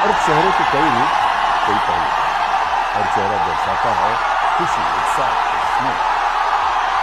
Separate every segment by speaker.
Speaker 1: और चेहरे के कई रूप कई पहलू। हर चेहरा दर्शाता है खुशी उत्साह स्नेह।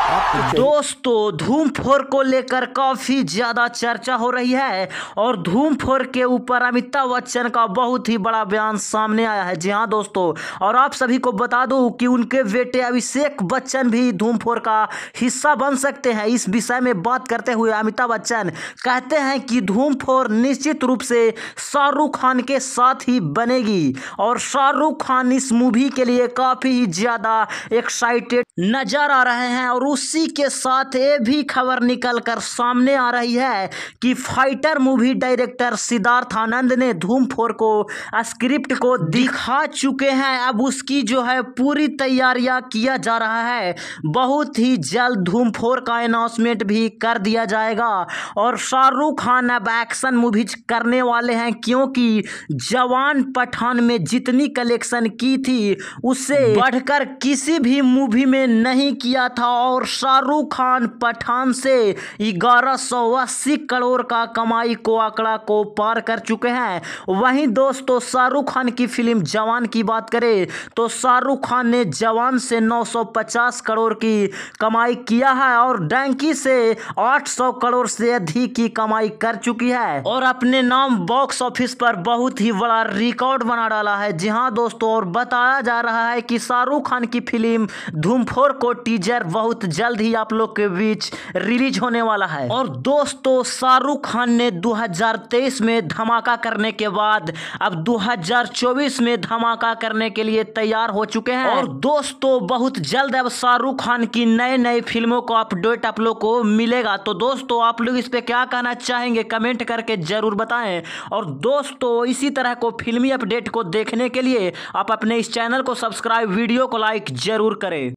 Speaker 2: दोस्तों धूम फोर को लेकर काफ़ी ज़्यादा चर्चा हो रही है और धूम फोर के ऊपर अमिताभ बच्चन का बहुत ही बड़ा बयान सामने आया है। जी हाँ दोस्तों, और आप सभी को बता दूँ कि उनके बेटे अभिषेक बच्चन भी धूम फोर का हिस्सा बन सकते हैं। इस विषय में बात करते हुए अमिताभ बच्चन कहते हैं कि धूम फोर निश्चित रूप से शाहरुख खान के साथ ही बनेगी और शाहरुख खान इस मूवी के लिए काफ़ी ज़्यादा एक्साइटेड नज़र आ रहे हैं और उसी के साथ ये भी खबर निकल कर सामने आ रही है कि fighter movie director Siddharth Anand ने धूम फोर को स्क्रिप्ट को दिखा चुके हैं। अब उसकी जो है पूरी तैयारियाँ किया जा रहा है। बहुत ही जल्द धूम फोर का अनाउंसमेंट भी कर दिया जाएगा। और शाहरुख खान अब एक्शन मूवीज़ करने वाले हैं क्योंकि जवान पठान में जितनी कलेक्शन की थी उससे बढ़कर किसी भी मूवी में नहीं किया था। और शाहरुख खान पठान से ग्यारह सौ अस्सी करोड़ का कमाई को आंकड़ा को पार कर चुके हैं। वहीं दोस्तों, शाहरुख खान की फ़िल्म जवान की बात करें तो शाहरुख खान ने जवान से 950 करोड़ की कमाई किया है और डैंकी से 800 करोड़ से अधिक की कमाई कर चुकी है। और अपने नाम बॉक्स ऑफ़िस पर बहुत ही बड़ा रिकॉर्ड बना डाला है। जी हाँ दोस्तों, और बताया जा रहा है कि शाहरुख खान की फ़िल्म धूम को टीजर बहुत जल्द ही आप लोग के बीच रिलीज़ होने वाला है। और दोस्तों, शाहरुख खान ने 2023 में धमाका करने के बाद अब 2024 में धमाका करने के लिए तैयार हो चुके हैं। और दोस्तों, बहुत जल्द अब शाहरुख खान की नए नए फ़िल्मों को अपडेट आप लोग को मिलेगा। तो दोस्तों, आप लोग इस पे क्या कहना चाहेंगे, कमेंट करके ज़रूर बताएँ। और दोस्तों, इसी तरह को फिल्मी अपडेट को देखने के लिए आप अपने इस चैनल को सब्सक्राइब, वीडियो को लाइक ज़रूर करें।